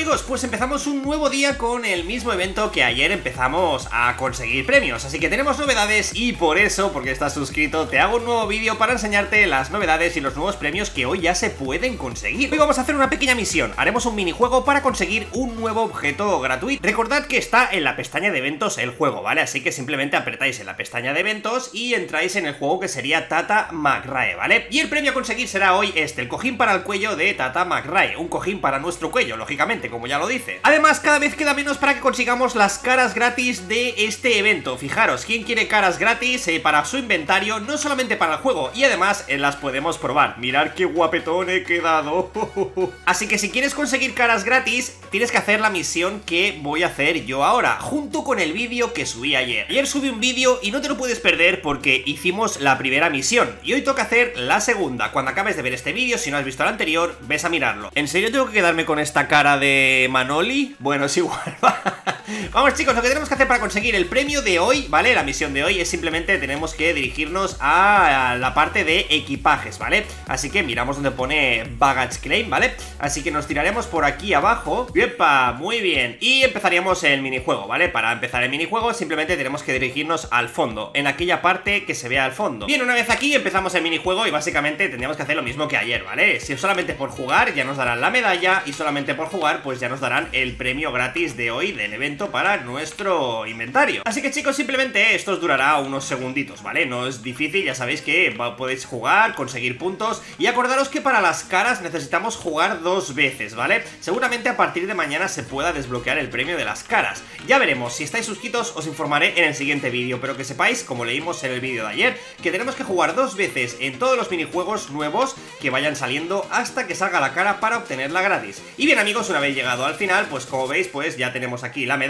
amigos, pues empezamos un nuevo día con el mismo evento que ayer empezamos a conseguir premios. Así que tenemos novedades y por eso, porque estás suscrito, te hago un nuevo vídeo para enseñarte las novedades y los nuevos premios que hoy ya se pueden conseguir. Hoy vamos a hacer una pequeña misión, haremos un minijuego para conseguir un nuevo objeto gratuito. Recordad que está en la pestaña de eventos el juego, ¿vale? Así que simplemente apretáis en la pestaña de eventos y entráis en el juego que sería Tata McRae, ¿vale? Y el premio a conseguir será hoy este, el cojín para el cuello de Tata McRae. Un cojín para nuestro cuello, lógicamente como ya lo dice. Además, cada vez queda menos para que consigamos las caras gratis de este evento. Fijaros, ¿quién quiere caras gratis eh, para su inventario? No solamente para el juego, y además eh, las podemos probar. Mirad qué guapetón he quedado. Así que si quieres conseguir caras gratis, tienes que hacer la misión que voy a hacer yo ahora, junto con el vídeo que subí ayer. Ayer subí un vídeo y no te lo puedes perder porque hicimos la primera misión. Y hoy toca hacer la segunda. Cuando acabes de ver este vídeo, si no has visto el anterior, ves a mirarlo. ¿En serio tengo que quedarme con esta cara de Manoli? Bueno, es igual. Vamos chicos, lo que tenemos que hacer para conseguir el premio de hoy, ¿vale? La misión de hoy es simplemente tenemos que dirigirnos a la parte de equipajes, ¿vale? Así que miramos donde pone Baggage Claim, ¿vale? Así que nos tiraremos por aquí abajo ¡Yepa! Muy bien Y empezaríamos el minijuego, ¿vale? Para empezar el minijuego simplemente tenemos que dirigirnos al fondo En aquella parte que se vea al fondo Bien, una vez aquí empezamos el minijuego y básicamente tendríamos que hacer lo mismo que ayer, ¿vale? Si solamente por jugar ya nos darán la medalla y solamente por jugar pues ya nos darán el premio gratis de hoy del evento para nuestro inventario. Así que chicos, simplemente esto os durará unos segunditos, ¿vale? No es difícil, ya sabéis que podéis jugar, conseguir puntos y acordaros que para las caras necesitamos jugar dos veces, ¿vale? Seguramente a partir de mañana se pueda desbloquear el premio de las caras. Ya veremos, si estáis suscritos os informaré en el siguiente vídeo, pero que sepáis, como leímos en el vídeo de ayer, que tenemos que jugar dos veces en todos los minijuegos nuevos que vayan saliendo hasta que salga la cara para obtenerla gratis. Y bien amigos, una vez llegado al final, pues como veis, pues ya tenemos aquí la medalla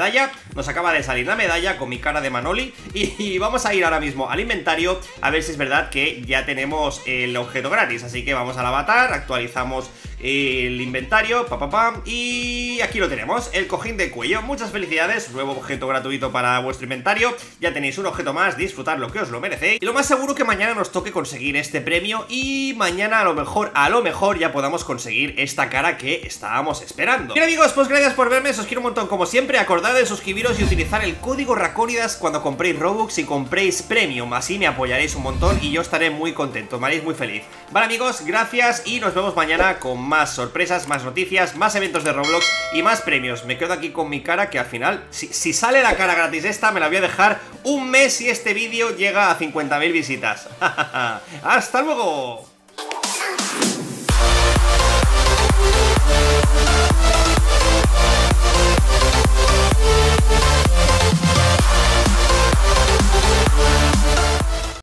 Nos acaba de salir la medalla con mi cara de Manoli. Y, vamos a ir ahora mismo al inventario a ver si es verdad que ya tenemos el objeto gratis. Así que vamos al avatar, actualizamos el inventario, pa, pa, pam, y aquí lo tenemos, el cojín de cuello. Muchas felicidades, nuevo objeto gratuito para vuestro inventario. Ya tenéis un objeto más, disfrutar lo que os lo merecéis. Y lo más seguro que mañana nos toque conseguir este premio y mañana a lo mejor, a lo mejor ya podamos conseguir esta cara que estábamos esperando. Bien amigos, pues gracias por verme, os quiero un montón como siempre. Acordad de suscribiros y utilizar el código Racónidas cuando compréis Robux y compréis Premium. Así me apoyaréis un montón y yo estaré muy contento, me haréis muy feliz. Vale amigos, gracias y nos vemos mañana con más sorpresas, más noticias, más eventos de Roblox y más premios. Me quedo aquí con mi cara que al final, si, sale la cara gratis esta, me la voy a dejar un mes si este vídeo llega a 50.000 visitas. ¡Hasta luego!